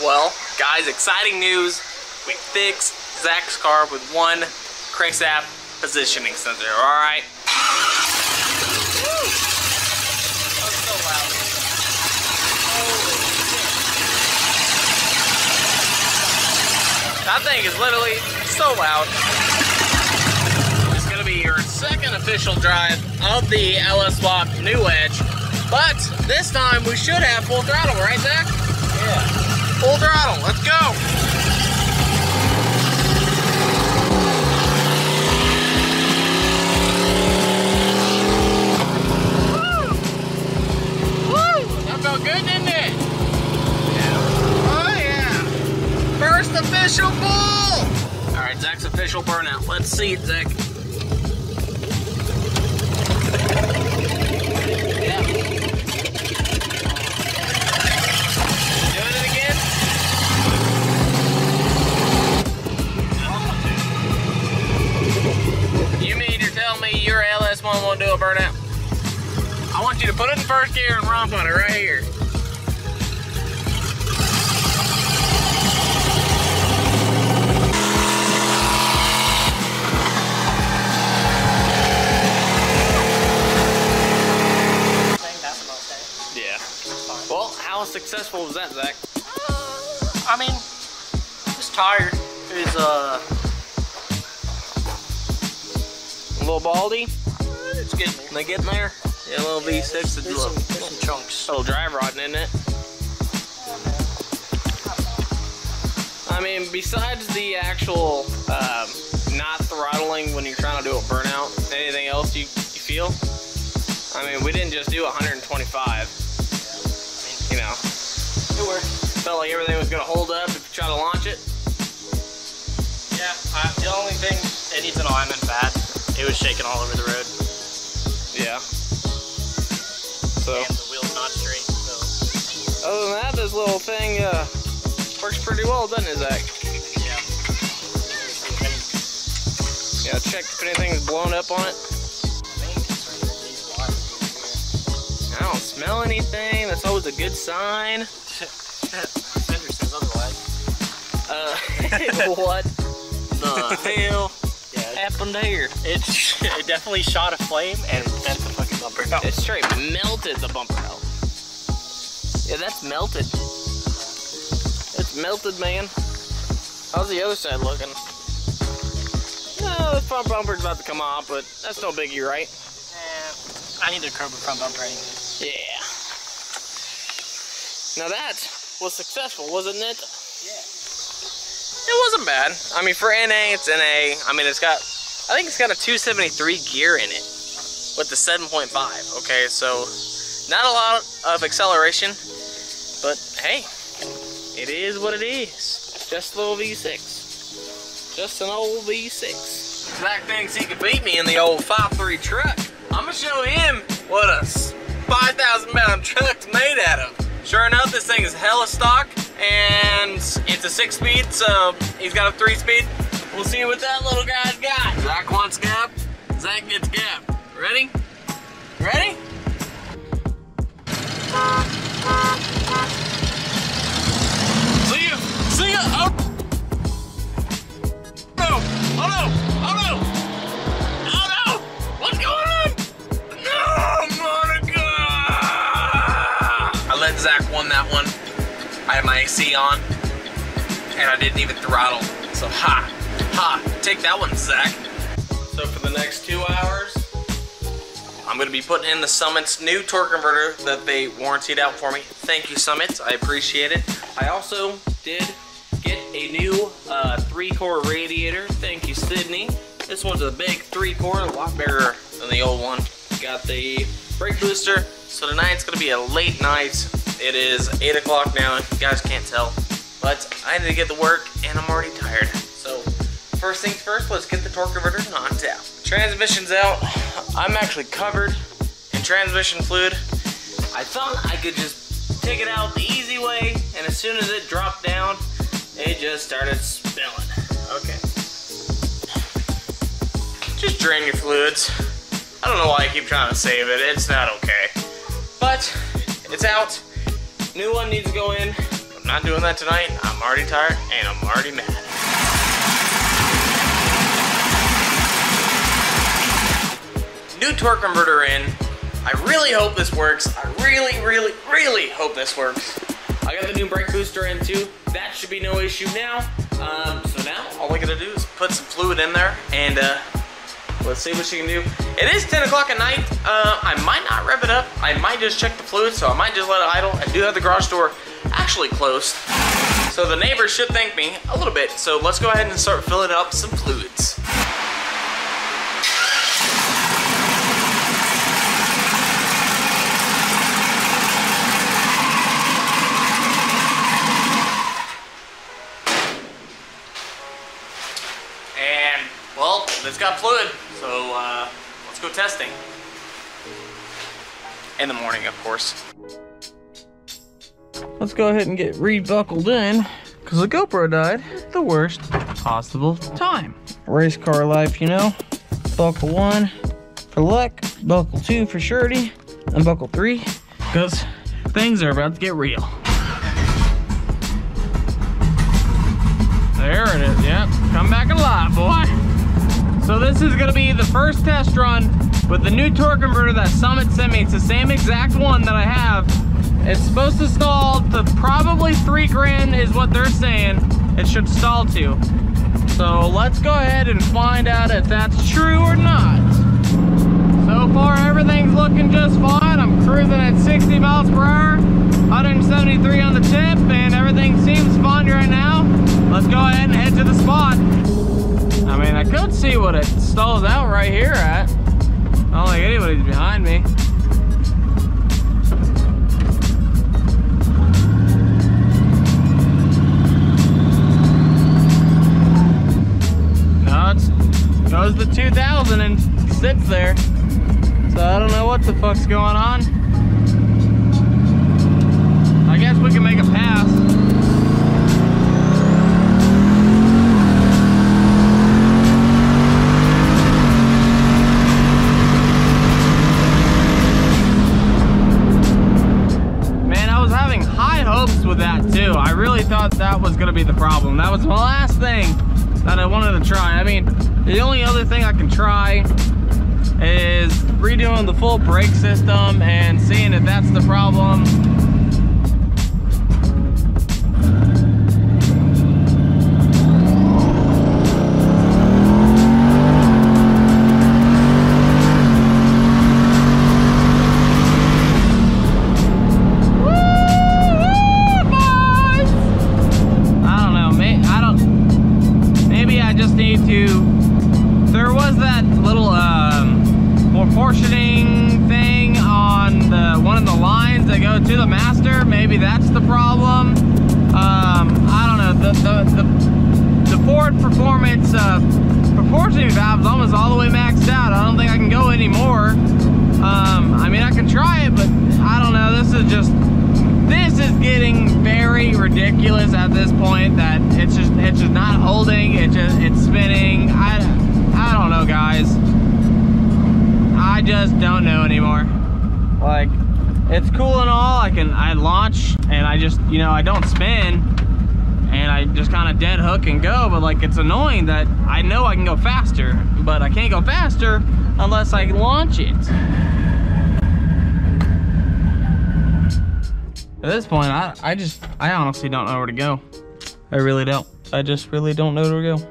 Well, guys, exciting news. We fixed Zack's car with one crankshaft positioning sensor, alright? That thing is literally so loud. It's gonna be your second official drive of the LS Swap New Edge, but this time we should have full throttle, right Zack? Yeah. Full throttle, let's go. Woo! Woo! That felt good, didn't it? Oh yeah. First official bull! All right, Zack's official burnout. Let's see it, Zack. First gear and romp on it right here. Saying that's the most day. Yeah. Well, how successful was that, Zack? I mean, this tire is uh, A little baldy? it's getting there. They getting there? Yeah, a little V6. It's a There's little, some, there's some chunks. little drive rod, isn't it? I mean, besides the actual um, not throttling when you're trying to do a burnout, anything else you, you feel? I mean, we didn't just do 125. You know, It worked. felt like everything was gonna hold up if you try to launch it. Yeah. I, the only thing it needs an alignment bad. It was shaking all over the road, Yeah. So, and the wheel's not straight. So other than that, this little thing uh, works pretty well, doesn't it, Zack? yeah. Yeah, check if anything's blown up on it. Main concern is these wires. I don't smell anything. That's always a good sign. Fender says otherwise. Uh, what the hell Yeah. happened here? It, it definitely shot a flame and bent bumper out. It straight melted the bumper out. Yeah, that's melted. It's melted, man. How's the other side looking? No, the front bumper's about to come off, but that's no biggie, right? Eh, I need to curb the front bumper anyway. Yeah. Now that was successful, wasn't it? Yeah. It wasn't bad. I mean, for NA, it's NA. I mean, it's got, I think it's got a 273 gear in it with the 7.5. Okay, so not a lot of acceleration, but hey, it is what it is. Just a little V6. Just an old V6. Zack thinks he could beat me in the old 5.3 truck. I'm gonna show him what a 5,000 pound truck's made out of. Sure enough, this thing is hella stock, and it's a six speed, so he's got a three speed. We'll see what that little guy's got. Zack wants gap, Zack gets gap. Ready? Ready? See! See ya! Oh! No! Oh no! Oh no! Oh no! What's going on? No, Monica! I let Zack won that one. I had my AC on, and I didn't even throttle. So ha, ha, take that one, Zack. So for the next two hours, I'm gonna be putting in the Summit's new torque converter that they warranted out for me. Thank you, Summit. I appreciate it. I also did get a new uh, three-core radiator. Thank you, Sydney. This one's a big three-core, a lot bigger than the old one. Got the brake booster. So tonight's gonna be a late night. It is 8 o'clock now, if you guys can't tell. But I need to get to work, and I'm already tired. First things first, let's get the torque converter knocked out. Transmission's out. I'm actually covered in transmission fluid. I thought I could just take it out the easy way, and as soon as it dropped down, it just started spilling. Okay. Just drain your fluids. I don't know why I keep trying to save it. It's not okay. But it's out. New one needs to go in. I'm not doing that tonight. I'm already tired and I'm already mad. New torque converter in. I really hope this works. I really, really, really hope this works. I got the new brake booster in too. That should be no issue now. Um, so now all I gotta do is put some fluid in there and uh, let's see what she can do. It is 10 o'clock at night. Uh, I might not rev it up. I might just check the fluid, so I might just let it idle. I do have the garage door actually closed. So the neighbors should thank me a little bit. So let's go ahead and start filling up some fluids. And, well, it's got fluid, so uh, let's go testing. In the morning, of course. Let's go ahead and get rebuckled in, because the GoPro died the worst possible time. Race car life, you know? Buckle one for luck, buckle two for surety, and buckle three, because things are about to get real. There it is, yep. Come back alive, boy. So this is gonna be the first test run with the new torque converter that Summit sent me. It's the same exact one that I have. It's supposed to stall to probably three grand is what they're saying it should stall to. So let's go ahead and find out if that's true or not. So far, everything's looking just fine. I'm cruising at 60 miles per hour, 173 on the tip, and everything seems fine right now. Could see what it stalls out right here at. I don't think anybody's behind me. No, it's goes the 2000 and sits there. So I don't know what the fuck's going on. I guess we can make a pass. Really thought that was gonna be the problem. That was the last thing that I wanted to try. I mean, the only other thing I can try is redoing the full brake system and seeing if that's the problem. Just need to, there was that little um, proportioning thing on the one of the lines that go to the master, maybe that's the problem. Um, I don't know, the, the, the, the Ford Performance uh, proportioning valve is almost all the way maxed out. I don't think I can go anymore. Um, I mean, I can try it, but I don't know, this is just, this is getting ridiculous at this point that it's just it's just not holding. It just it's spinning. I i don't know guys. I just don't know anymore. Like it's cool and all. I can i launch and i just you know i don't spin and i just kind of dead hook and go but like it's annoying that i know i can go faster but i can't go faster unless i launch it At this point, I, I just, I honestly don't know where to go. I really don't. I just really don't know where to go.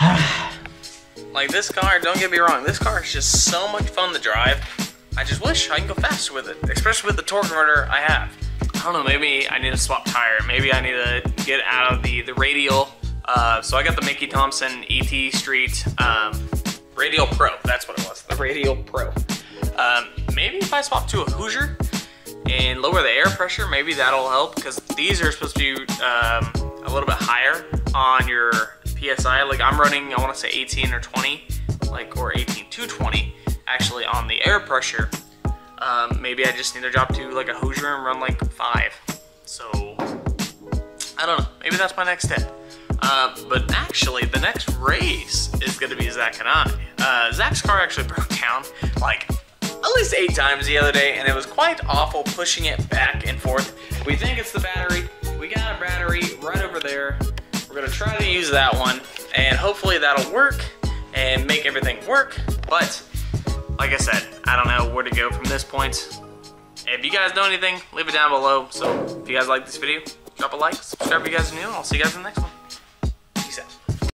like this car, don't get me wrong, this car is just so much fun to drive. I just wish I can go faster with it, especially with the torque converter I have. I don't know, maybe I need to swap tire. Maybe I need to get out of the, the radial. Uh, so I got the Mickey Thompson ET Street um, Radial Pro. That's what it was, the Radial Pro. Um, maybe if I swap to a Hoosier, and lower the air pressure, maybe that'll help because these are supposed to be um, a little bit higher on your PSI. Like I'm running, I want to say 18 or 20, like or 18 to 20 actually on the air pressure. Um, maybe I just need to drop to like a Hoosier and run like five. So I don't know. Maybe that's my next step. Uh, but actually, the next race is going to be Zack and I. Uh, Zack's car actually broke down like at least eight times the other day, and it was quite awful pushing it back and forth. We think it's the battery. We got a battery right over there. We're gonna try to use that one, and hopefully that'll work and make everything work. But like I said, I don't know where to go from this point. If you guys know anything, leave it down below. So if you guys like this video, drop a like, subscribe if you guys are new, and I'll see you guys in the next one.